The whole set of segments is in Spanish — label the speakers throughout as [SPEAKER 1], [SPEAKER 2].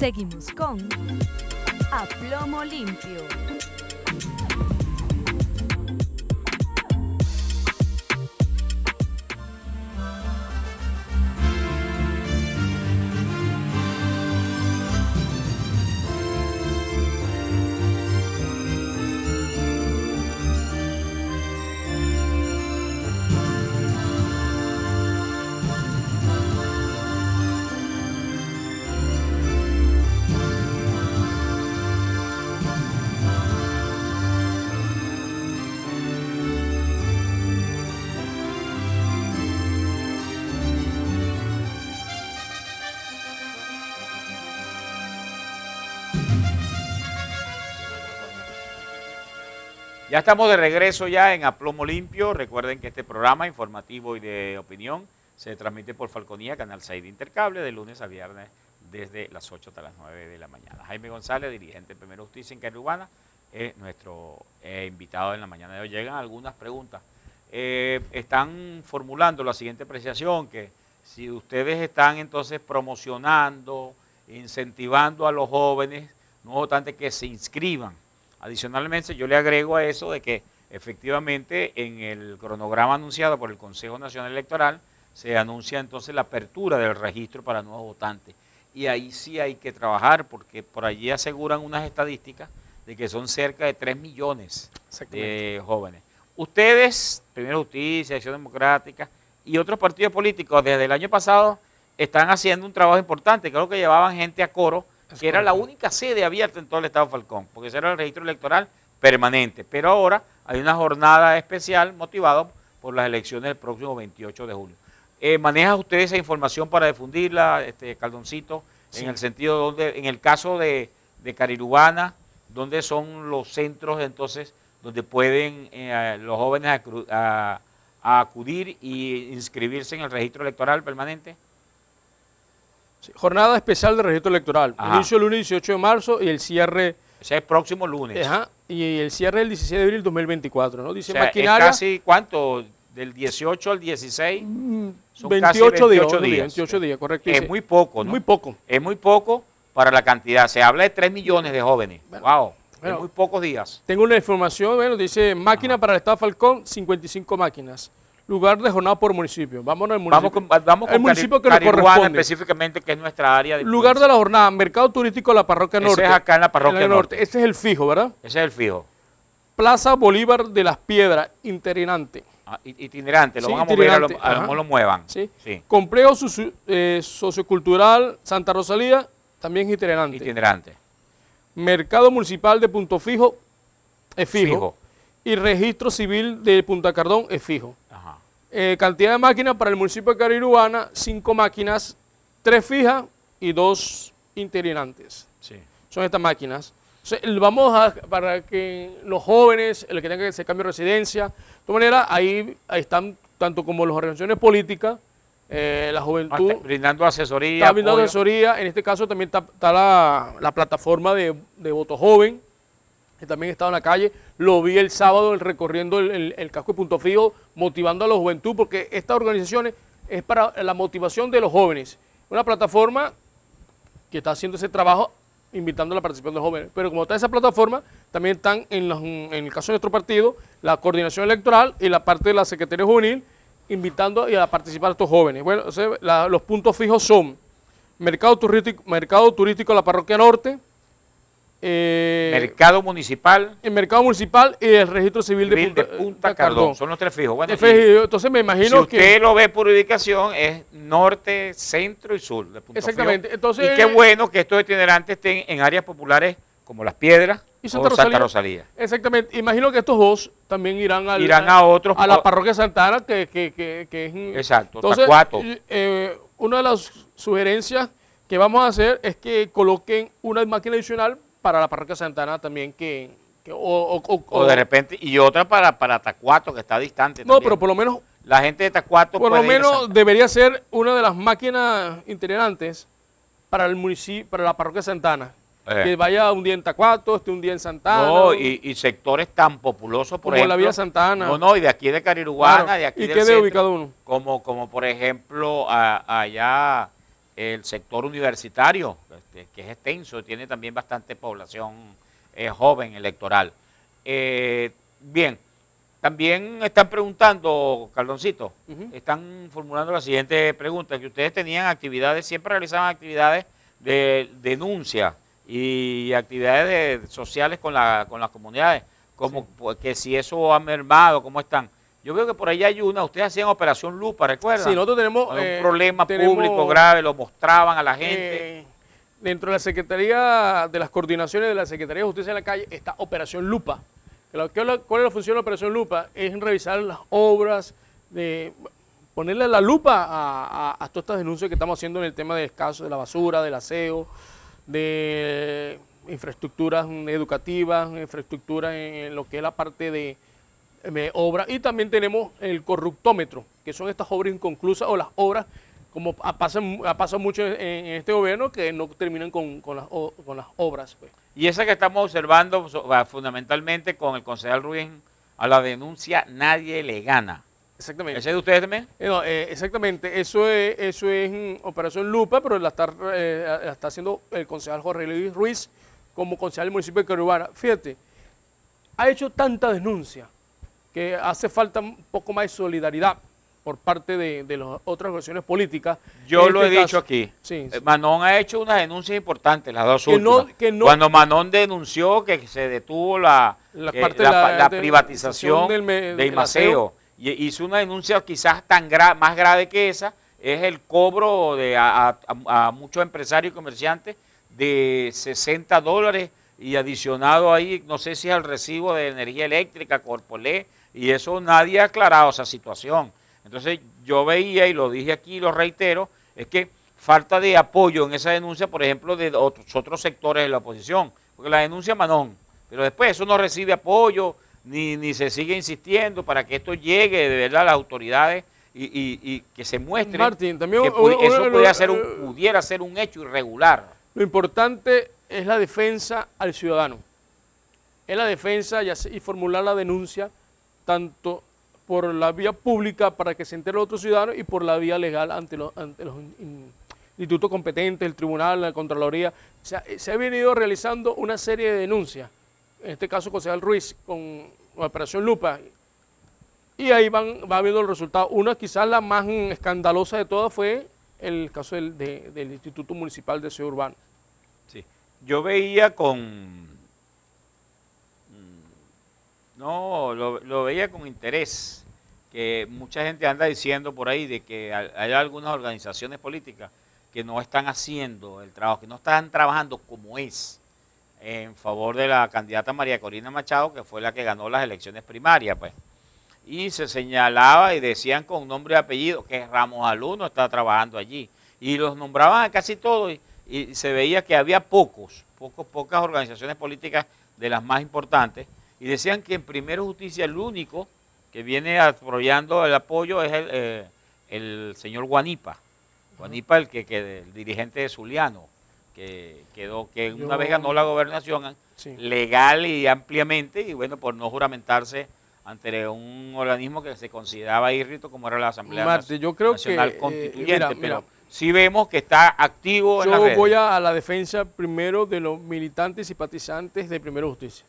[SPEAKER 1] Seguimos con A Plomo Limpio.
[SPEAKER 2] Ya estamos de regreso ya en Aplomo Limpio. Recuerden que este programa informativo y de opinión se transmite por Falconía, Canal 6 de Intercable, de lunes a viernes desde las 8 hasta las 9 de la mañana. Jaime González, dirigente de Primera Justicia en Carubana, es nuestro eh, invitado en la mañana de hoy. Llegan algunas preguntas. Eh, están formulando la siguiente apreciación, que si ustedes están entonces promocionando, incentivando a los jóvenes, no obstante que se inscriban Adicionalmente, yo le agrego a eso de que efectivamente en el cronograma anunciado por el Consejo Nacional Electoral se anuncia entonces la apertura del registro para nuevos votantes. Y ahí sí hay que trabajar porque por allí aseguran unas estadísticas de que son cerca de 3 millones de jóvenes. Ustedes, Primera Justicia, Acción Democrática y otros partidos políticos desde el año pasado están haciendo un trabajo importante. Creo que llevaban gente a coro que era la única sede abierta en todo el estado de Falcón, porque ese era el registro electoral permanente. Pero ahora hay una jornada especial motivada por las elecciones del próximo 28 de julio. Eh, ¿Maneja usted esa información para difundirla, este Caldoncito, en el sentido donde, en el caso de, de Carirubana, dónde son los centros entonces donde pueden eh, los jóvenes acudir y inscribirse en el registro electoral permanente?
[SPEAKER 3] Jornada especial de registro electoral. Inicio el lunes 18 de marzo y el cierre...
[SPEAKER 2] Ese es próximo lunes.
[SPEAKER 3] y el cierre el 16 de abril 2024, ¿no?
[SPEAKER 2] Dice maquinaria... casi, ¿cuánto? Del 18 al 16
[SPEAKER 3] mm, son 28, 28 días, 28 días, correcto.
[SPEAKER 2] Es muy poco, ¿no?
[SPEAKER 3] Muy poco.
[SPEAKER 2] Es muy poco para la cantidad. Se habla de 3 millones de jóvenes. wow. en muy pocos días.
[SPEAKER 3] Tengo una información, bueno, dice máquina para el Estado Falcón, 55 máquinas lugar de jornada por municipio. Vámonos al
[SPEAKER 2] municipio. Vamos con, vamos el municipio que le corresponde. específicamente, que es nuestra área
[SPEAKER 3] de Lugar de la jornada, mercado turístico de la parroquia norte.
[SPEAKER 2] Ese es acá en la parroquia norte.
[SPEAKER 3] Ese es el fijo, ¿verdad?
[SPEAKER 2] Ese es el fijo.
[SPEAKER 3] Plaza Bolívar de las Piedras, itinerante.
[SPEAKER 2] Ah, itinerante, lo van a mover, a lo, a lo muevan.
[SPEAKER 3] Sí. Complejo eh, sociocultural Santa Rosalía, también itinerante.
[SPEAKER 2] Itinerante.
[SPEAKER 3] Mercado municipal de Punto Fijo, es fijo. Y registro civil de Punta Cardón es fijo. Eh, cantidad de máquinas para el municipio de Carirubana, cinco máquinas, tres fijas y dos interinantes. Son estas máquinas. vamos a, para que los jóvenes, el que tenga que hacer cambio de residencia, de todas maneras, ahí, ahí están tanto como las organizaciones políticas, eh, la juventud.
[SPEAKER 2] brindando asesoría.
[SPEAKER 3] Está brindando asesoría. En este caso también está, la, plataforma de, de voto joven, que también estaba en la calle. Lo vi el sábado recorriendo el, casco de Punto Fijo, motivando a la juventud, porque estas organizaciones es para la motivación de los jóvenes. Una plataforma que está haciendo ese trabajo invitando a la participación de los jóvenes. Pero como está esa plataforma, también están en, el caso de nuestro partido, la coordinación electoral y la parte de la Secretaría Juvenil, invitando a participar a estos jóvenes. Bueno, los puntos fijos son Mercado Turístico, Mercado Turístico de la Parroquia Norte,
[SPEAKER 2] eh, mercado municipal.
[SPEAKER 3] El mercado municipal y el registro civil,
[SPEAKER 2] de, Punta, Cardón. Son los tres fijos.
[SPEAKER 3] entonces me imagino
[SPEAKER 2] si usted lo ve por ubicación, es norte, centro y sur de
[SPEAKER 3] Punta Exactamente.
[SPEAKER 2] y qué bueno que estos itinerantes estén en áreas populares como Las Piedras y Santa, Rosalía.
[SPEAKER 3] Exactamente. Imagino que estos dos también irán,
[SPEAKER 2] irán a, otros
[SPEAKER 3] a la parroquia Santana, que, que, que, que es...
[SPEAKER 2] Exacto,
[SPEAKER 3] entonces, eh, una de las sugerencias que vamos a hacer es que coloquen una máquina adicional para la parroquia Santana también que...
[SPEAKER 2] o, de repente, y otra para, para Tacuato, que está distante.
[SPEAKER 3] No, pero por lo menos...
[SPEAKER 2] La gente de Tacuato...
[SPEAKER 3] Por lo menos debería ser una de las máquinas itinerantes para el municipio, para la parroquia Santana. Eh. Que vaya un día en Tacuato, esté un día en Santana.
[SPEAKER 2] No, y, sectores tan populosos,
[SPEAKER 3] por como la Vía Santana.
[SPEAKER 2] No, no, y de aquí de Carirubana, de aquí
[SPEAKER 3] ¿Y qué de ubicado uno?
[SPEAKER 2] Como, como por ejemplo allá el sector universitario, este, que es extenso, tiene también bastante población eh, joven electoral. Eh, bien, también están preguntando, Cardoncito,
[SPEAKER 3] Ujú.
[SPEAKER 2] están formulando la siguiente pregunta, que ustedes tenían actividades, siempre realizaban actividades de denuncia y actividades de- sociales con, la, con las comunidades, como pues, que si eso ha mermado, ¿cómo están? Yo veo que por ahí hay una, ustedes hacían Operación Lupa, ¿recuerdan?
[SPEAKER 3] Sí, nosotros tenemos... Eh,
[SPEAKER 2] un problema
[SPEAKER 3] tenemos,
[SPEAKER 2] público grave, lo mostraban a la gente.
[SPEAKER 3] eh, dentro de la Secretaría de las coordinaciones de la Secretaría de Justicia en la calle está Operación Lupa. ¿Cuál es la función de la Operación Lupa? Es revisar las obras, de ponerle la lupa a, a- a todas estas denuncias que estamos haciendo en el tema del caso de la basura, del aseo, de infraestructuras educativas, infraestructuras en lo que es la parte de eh, obra y también tenemos el corruptómetro, que son estas obras inconclusas o las obras como ha pasado, ha pasado mucho en, en este gobierno que no terminan con, con las, o- con las obras. pues.
[SPEAKER 2] Y esa que estamos observando fundamentalmente con el concejal Ruiz a la denuncia, nadie le gana.
[SPEAKER 3] Exactamente.
[SPEAKER 2] ¿Ese es de ustedes también?
[SPEAKER 3] Eh, no, eh, exactamente, eso es, eso es Operación Lupa, pero la está, eh, la está haciendo el concejal Jorge Luis Ruiz como concejal del municipio de Carubana. Fíjate, ha hecho tanta denuncia que hace falta un poco más de solidaridad por parte de, de las otras organizaciones políticas.
[SPEAKER 2] Yo
[SPEAKER 3] En
[SPEAKER 2] lo he
[SPEAKER 3] este
[SPEAKER 2] dicho aquí.
[SPEAKER 3] Sí,
[SPEAKER 2] Eh,
[SPEAKER 3] sí.
[SPEAKER 2] Manon ha hecho unas denuncias importantes, las dos
[SPEAKER 3] Que no-
[SPEAKER 2] últimas.
[SPEAKER 3] que no-
[SPEAKER 2] Cuando Manon denunció que se detuvo la,
[SPEAKER 3] La
[SPEAKER 2] que
[SPEAKER 3] parte
[SPEAKER 2] la,
[SPEAKER 3] de la-
[SPEAKER 2] pa- la
[SPEAKER 3] de-
[SPEAKER 2] privatización
[SPEAKER 3] del
[SPEAKER 2] Imaceo, y hizo una denuncia quizás tan gra- más grave que esa, es el cobro de a, a- a muchos empresarios y comerciantes de 60 dólares y adicionado ahí, no sé si el recibo de energía eléctrica, Corpolé, y eso nadie ha aclarado esa situación. Entonces yo veía y lo dije aquí y lo reitero, es que falta de apoyo en esa denuncia, por ejemplo, de otros, otros sectores de la oposición, porque la denuncia Manón, pero después eso no recibe apoyo, ni, ni se sigue insistiendo para que esto llegue de verdad a las autoridades y, y- y que se muestre
[SPEAKER 3] Martín, también
[SPEAKER 2] que eso pudiera ser, un,
[SPEAKER 3] eh,
[SPEAKER 2] pudiera ser un hecho irregular.
[SPEAKER 3] Lo importante es la defensa al ciudadano. Es la defensa y formular la denuncia tanto por la vía pública para que se entere el otro ciudadano y por la vía legal ante los, los institutos competentes, el tribunal, la Contraloría. Eh, se ha venido realizando una serie de denuncias, en este caso concejal Ruiz con la Operación Lupa, y ahí van, va viendo el resultado. Una quizás la más escandalosa de todas fue el caso del, de- del Instituto Municipal de Seguridad Urbano.
[SPEAKER 2] Sí. Yo veía con... No, lo, veía con interés, que mucha gente anda diciendo por ahí de que hay algunas organizaciones políticas que no están haciendo el trabajo, que no están trabajando como es en favor de la candidata María Corina Machado, que fue la que ganó las elecciones primarias, pues. Y se señalaba y decían con nombre y apellido que Ramos Alú no está trabajando allí. Y los nombraban a casi todos y, y se veía que había pocos, pocos, pocas organizaciones políticas de las más importantes. Y decían que en Primero Justicia el único que viene apoyando el apoyo es el, eh, el señor Guanipa. Guanipa, el que, que el dirigente de Zuliano, que quedó, que una
[SPEAKER 3] Yo-
[SPEAKER 2] vez ganó la gobernación
[SPEAKER 3] Sí.
[SPEAKER 2] legal y ampliamente, y bueno, por no juramentarse ante un organismo que se consideraba irrito como era la Asamblea
[SPEAKER 3] Marte, yo creo que,
[SPEAKER 2] Nacional
[SPEAKER 3] eh,
[SPEAKER 2] Constituyente,
[SPEAKER 3] mira,
[SPEAKER 2] pero
[SPEAKER 3] mira.
[SPEAKER 2] sí vemos que está activo en las
[SPEAKER 3] Yo voy a, a la defensa primero de los militantes y simpatizantes de Primero Justicia.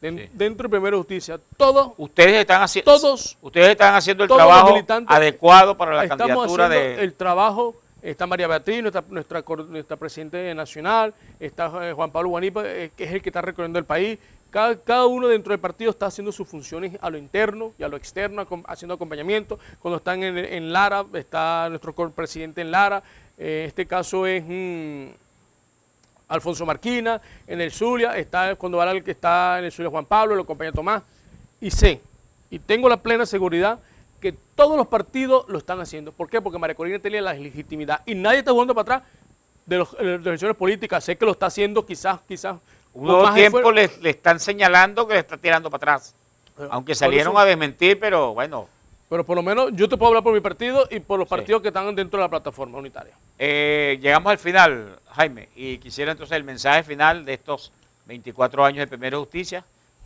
[SPEAKER 3] Den-
[SPEAKER 2] Sí.
[SPEAKER 3] Dentro de Primero Justicia, todos,
[SPEAKER 2] Ustedes están haciendo
[SPEAKER 3] todos
[SPEAKER 2] ustedes están haciendo el trabajo adecuado para la
[SPEAKER 3] estamos
[SPEAKER 2] candidatura
[SPEAKER 3] haciendo
[SPEAKER 2] de
[SPEAKER 3] el trabajo. Está María Beatriz, nuestra, nuestra, nuestra presidente nacional, está eh, Juan Pablo Guanipa, eh, que es el que está recorriendo el país. Cada, cada uno dentro del partido está haciendo sus funciones a lo interno y a lo externo, haciendo acompañamiento. Cuando están en, en Lara, está nuestro presidente en Lara. Eh, este caso es mm, Alfonso Marquina, en el Zulia, está cuando va el que está en el Zulia Juan Pablo, lo acompaña Tomás. Y sé, y tengo la plena seguridad que todos los partidos lo están haciendo. ¿Por qué? Porque María Corina tenía la legitimidad y nadie está jugando para atrás de, los, de las elecciones políticas. Sé que lo está haciendo quizás, quizás.
[SPEAKER 2] un
[SPEAKER 3] con
[SPEAKER 2] nuevo
[SPEAKER 3] más
[SPEAKER 2] tiempo le, le están señalando que le está tirando para atrás.
[SPEAKER 3] Pero
[SPEAKER 2] Aunque salieron
[SPEAKER 3] eso-
[SPEAKER 2] a desmentir, pero bueno,
[SPEAKER 3] Pero por lo menos yo te puedo hablar por mi partido y por los
[SPEAKER 2] Sí.
[SPEAKER 3] partidos que están dentro de la plataforma unitaria.
[SPEAKER 2] Eh, llegamos al final, Jaime, y quisiera entonces el mensaje final de estos 24 años de Primera Justicia.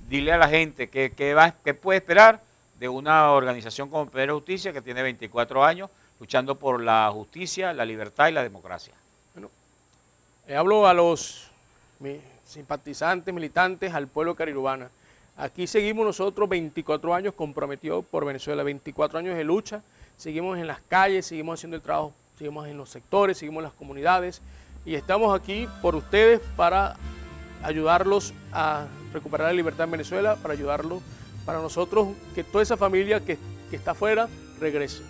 [SPEAKER 2] Dile a la gente qué, va, qué puede esperar de una organización como Primera Justicia que tiene 24 años. luchando por la justicia, la libertad y la democracia.
[SPEAKER 3] Bueno, le hablo a los simpatizantes, militantes, al pueblo carirubana. Aquí seguimos nosotros 24 años comprometidos por Venezuela, 24 años de lucha, seguimos en las calles, seguimos haciendo el trabajo, seguimos en los sectores, seguimos en las comunidades. Y estamos aquí por ustedes para ayudarlos a recuperar la libertad en Venezuela, para ayudarlos, para nosotros, que toda esa familia que, está afuera regrese.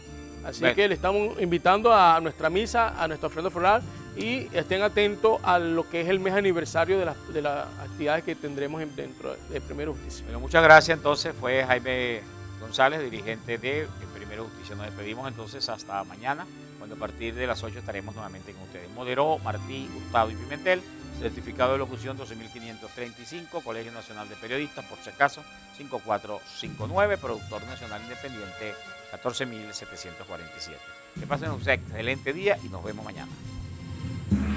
[SPEAKER 3] Así que le estamos invitando a nuestra misa, a nuestra ofrenda floral y estén atentos a lo que es el mes aniversario de, de las actividades que tendremos dentro de Primero Justicia.
[SPEAKER 2] Bueno, muchas gracias entonces, fue Jaime González, dirigente de Primero Justicia. Nos despedimos entonces hasta mañana, cuando a partir de las 8 estaremos nuevamente con ustedes. Moderó Martí Hurtado y Pimentel. Certificado de locución 12.535, Colegio Nacional de Periodistas, por si acaso, 5459, Productor Nacional Independiente, 14.747. Que pasen un excelente día y nos vemos mañana. Mm-hmm.